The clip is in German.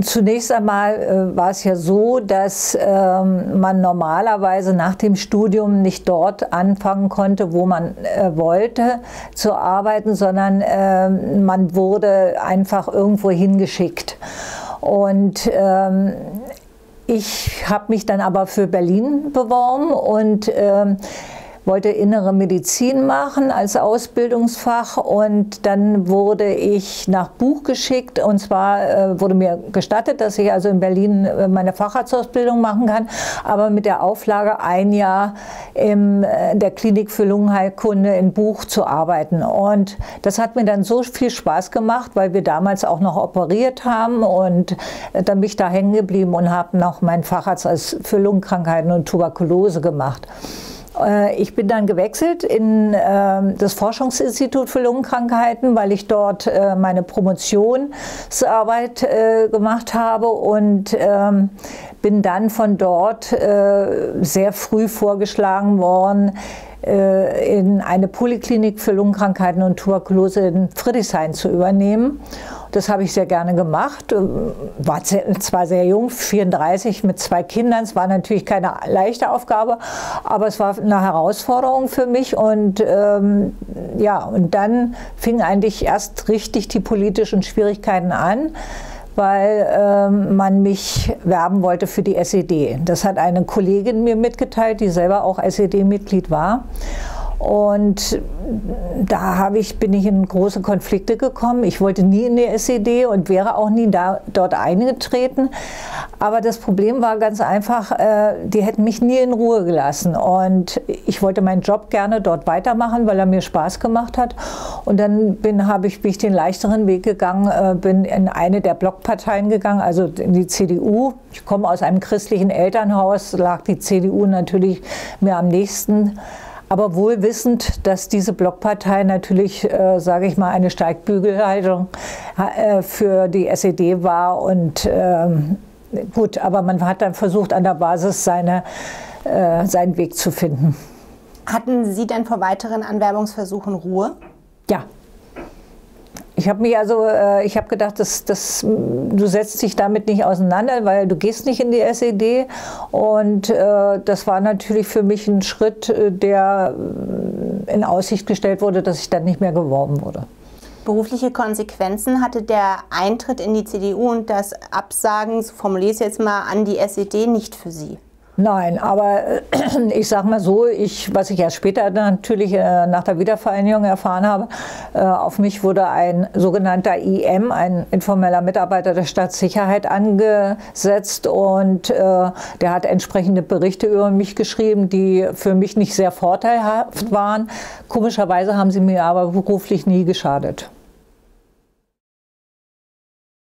Zunächst einmal äh, war es ja so, dass ähm, man normalerweise nach dem Studium nicht dort anfangen konnte, wo man äh, wollte zu arbeiten, sondern äh, man wurde einfach irgendwo hingeschickt. Und ähm, ich habe mich dann aber für Berlin beworben und ähm, wollte innere Medizin machen als Ausbildungsfach und dann wurde ich nach Buch geschickt und zwar äh, wurde mir gestattet, dass ich also in Berlin äh, meine Facharztausbildung machen kann, aber mit der Auflage ein Jahr in äh, der Klinik für Lungenheilkunde in Buch zu arbeiten und das hat mir dann so viel Spaß gemacht, weil wir damals auch noch operiert haben und dann bin ich da hängen geblieben und habe noch meinen Facharzt für Lungenkrankheiten und Tuberkulose gemacht. Äh, ich bin dann gewechselt in ähm, das Forschungsinstitut für Lungenkrankheiten, weil ich dort äh, meine Promotionsarbeit äh, gemacht habe und ähm, bin dann von dort sehr früh vorgeschlagen worden, in eine Poliklinik für Lungenkrankheiten und Tuberkulose in Friedrichshain zu übernehmen. Das habe ich sehr gerne gemacht. War zwar sehr jung, 34 mit zwei Kindern. Es war natürlich keine leichte Aufgabe, aber es war eine Herausforderung für mich. Und ähm, ja, und dann fingen eigentlich erst richtig die politischen Schwierigkeiten an weil ähm, man mich werben wollte für die SED. Das hat eine Kollegin mir mitgeteilt, die selber auch SED-Mitglied war. Und da ich, bin ich in große Konflikte gekommen. Ich wollte nie in die SED und wäre auch nie da, dort eingetreten. Aber das Problem war ganz einfach, äh, die hätten mich nie in Ruhe gelassen. Und ich wollte meinen Job gerne dort weitermachen, weil er mir Spaß gemacht hat. Und dann bin, habe ich, bin ich den leichteren Weg gegangen, äh, bin in eine der Blockparteien gegangen, also in die CDU. Ich komme aus einem christlichen Elternhaus, lag die CDU natürlich mir am nächsten aber wohl wissend, dass diese Blockpartei natürlich, äh, sage ich mal, eine Steigbügelhaltung äh, für die SED war. Und ähm, gut, aber man hat dann versucht, an der Basis seine, äh, seinen Weg zu finden. Hatten Sie denn vor weiteren Anwerbungsversuchen Ruhe? Ja, ich habe mich also, äh, ich habe gedacht, das, das, du setzt dich damit nicht auseinander, weil du gehst nicht in die SED. Und äh, das war natürlich für mich ein Schritt, äh, der äh, in Aussicht gestellt wurde, dass ich dann nicht mehr geworben wurde. Berufliche Konsequenzen hatte der Eintritt in die CDU und das Absagen, so formuliere ich es jetzt mal, an die SED nicht für Sie? Nein, aber ich sage mal so, ich, was ich erst später natürlich äh, nach der Wiedervereinigung erfahren habe, äh, auf mich wurde ein sogenannter IM, ein informeller Mitarbeiter der Stadtsicherheit, angesetzt und äh, der hat entsprechende Berichte über mich geschrieben, die für mich nicht sehr vorteilhaft waren. Komischerweise haben sie mir aber beruflich nie geschadet.